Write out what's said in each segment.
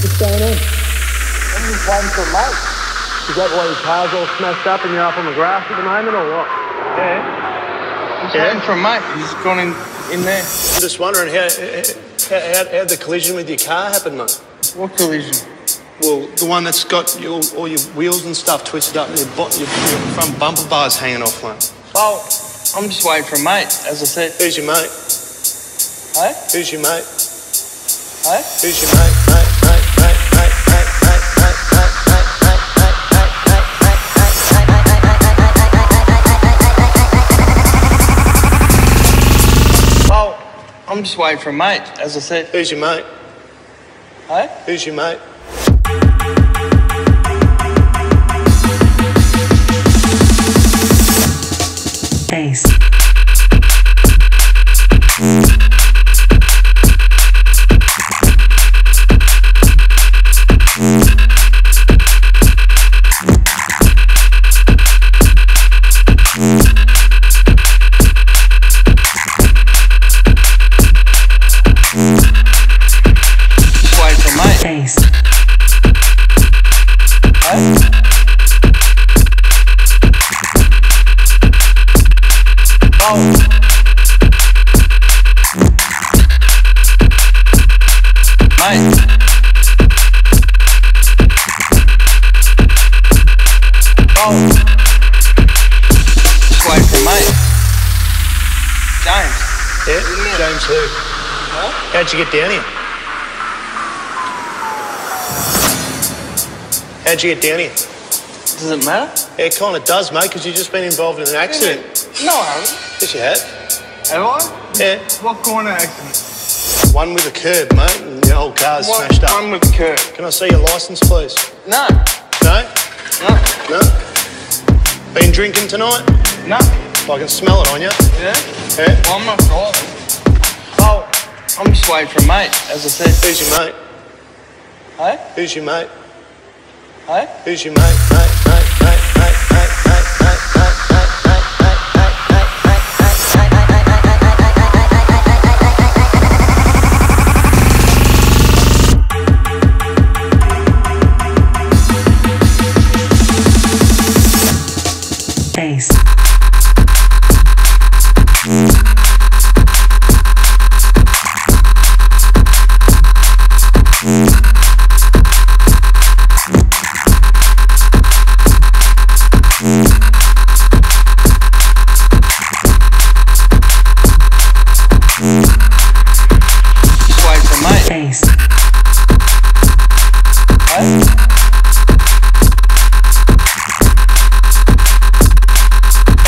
What's going on? I'm just waiting for a mate. Is that why your car's all smashed up and you're up on the grass at the moment, or what? Yeah. Just Yeah? waiting for a mate. He's gone in, in there. I'm just wondering how, how, how, how the collision with your car happened, mate. What collision? Well, the one that's got your, all your wheels and stuff twisted up and your, bo- your, your front bumper bars hanging off, mate. Well, I'm just waiting for a mate, as I said. Who's your mate? Hey? Who's your mate? Hey? Who's your mate? Mate, mate, mate, I'm just waiting for a mate, as I said. Who's your mate? Hey? Who's your mate? Ace. Mate. Just waiting mate. James. Yeah, James who? How'd you get down here? How'd you get down here? Does it matter? Yeah, it kind of does, mate, because you've just been involved in an accident. No, I haven't. Yes, you have. Have I? Yeah, What kind of accident? one with a curb, mate, and your whole car's One, smashed up. one with a curb. Can I see your license, please? No, No? no, No? Been drinking tonight? no. I can smell it on you. Yeah? Yeah? Well, I'm not driving. Oh, I'm just waiting for a mate, as I said. Who's your mate? Hey? Who's your mate? Hey? Who's your mate? Mate, mate, mate,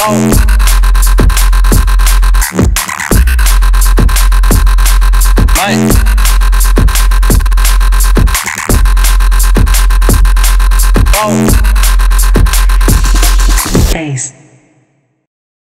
Oh. Face.